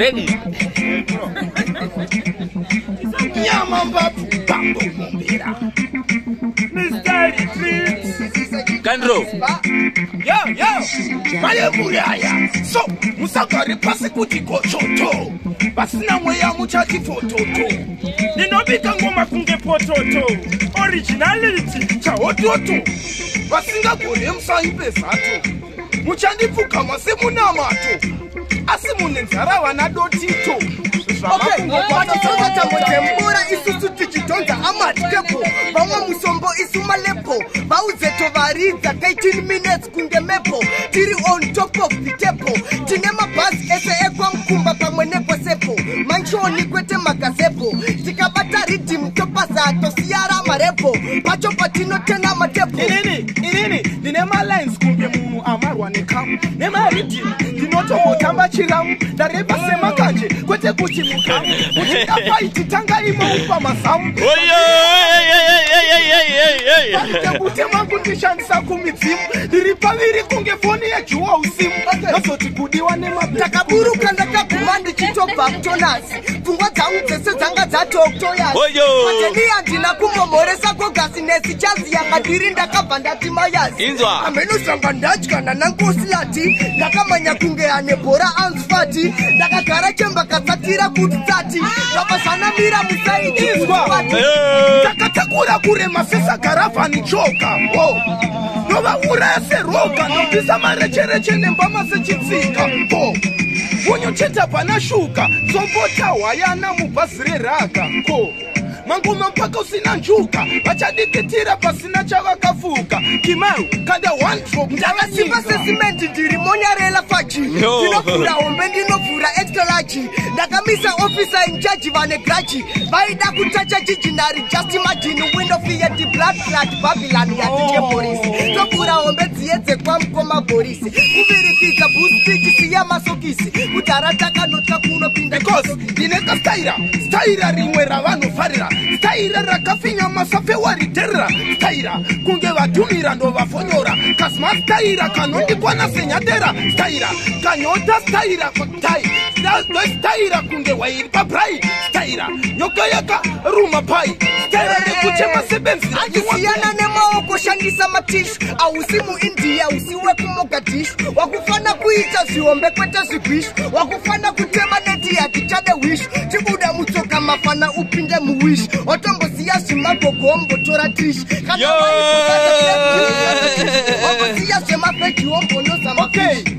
ready? Nyama mbapu pambogombera mistari kandro yo yo. Mayemuraya so musagare pasi kuti gochoto pasina mweya muchati fototo. Ndinobika ngoma kunge pototo. Originality chaototo vasingagone musanyi pezato. Muchandipfukama semunamato asi mune nzara vana dotito patitsonga tambo dzemvura isusu tichidhonza amaditepo vamwe musombo isu malepo. Vaudzeto varidza 18 minutes kunge mepo. Tiri on top of the table. Tine mabhazi ese ekwamukumba pamwe nekwesepo manchoni kwete magazepo. Tikabata ridhim topaza tosiyara marepo. Pacho patinotenga matepo inini inini ndine malines kunge munhu amarwa nekamu nemaridhimu ndinotombotamba chiramu ndareba semakanje kwete kuti mukamu muchidafaiti tanga imoupa mazamu kuti mangu ndishandisa kumidzimu ndiri paviri kunge foni yejuwa usimu. Nazoti kudiwa takaburuka ndakaguma ndichitobva kutonasi. Pfungwa dzangu dzese dzanga dzatoktoyasi Oyo. pateni handina kumbomhoresa kogasi nesi chazi yanga ndiri ndakabva ndati mayazi Inzwa. amenozvanga ndatyana nangosilati ndakamanya kunge ane bhora anzfati ndakagara chemba katsatira kuti tsati ndakazanamira musaiti Inzwa. takatakura kurema sesagaravhani choka o novauraya seroga nobvisa marechereche nembama sechitsika o unyucheta pana shuka zombota hwayana mubhazi reraga ko mangoma mpaka usina njuka. Vachadikitira pasina chavakafuka kimau kada one drop ndakasimba sesimenti ndiri monyarela Yo. ndinovhura hombe ndinovhura extalachi ndakamisa ofisa inchaji vane grachi vaida kutacha chijinari just imagine windofiyeti blood clat babylon yatichemorisi tovhura hombe dziye dzekwamukoma bhorisi kuvirikidza bustichisiya masokisi. Kudhara takanotya kunopinda because ndine kastaira staira rimwe ravanofarira staira rakafinya masafe waridherera staira kunge vadhumira ndovafonyora kasima staira kanondikwana senyadera staira kanyota staira tai staira kunge wairi paprai. Staira nyoka yakaruma pai. Staira nekuchema sebenzira andisiyana nemaoko shandisa matishu hausi muindia usi wekumogadishu wakufana kuita zvihombe kwete zvigwishu wakufana kutema neti yatichade wishu chibuda mutsoka mafana upinde muwishu watomboziya zvimagogo wombotora tishi kana Yo! wamboziya zvemafeji wombonoza okay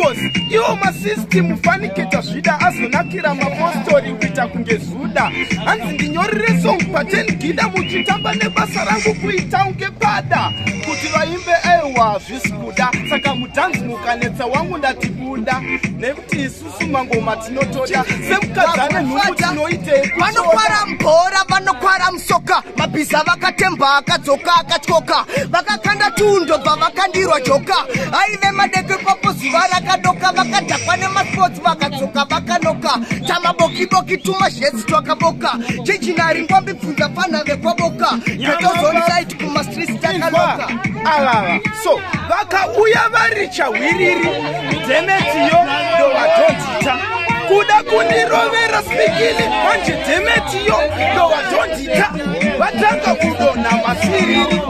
because iwo masystem fanikita zvida azonakira mapostori kuita kunge zuda. Hanzi ndinyorere song pa10 gida muchitamba nebasa rangu kuita unge pada kuti vaimbe aiwa zvisi kuda saka mudhanzi mukanetsa wangu ndati buda nekuti isusu mangoma tinotoda. Semukadzane nhumbu tinoitei vanokwara mbhora vanokwara musoka mabhiza vakatemba akadzoka akatyoka vakakanda tundo bva vakandirwa joka aive madeke papo zuva rakadoka vakadhakwa nemasports vakadzoka vakanoka. Tamabokiboki tumazhetsi twakaboka. Jejinari ngwambi pfunza fana vekwaboka. Petozonsite kumastreets takanoka. Avava so vakauya vari chahwiriri dhemetiyo ndovadhondita kuda kundirovera spikili manje dhemetiyo ndovadhondita vatanga kudonha masiriri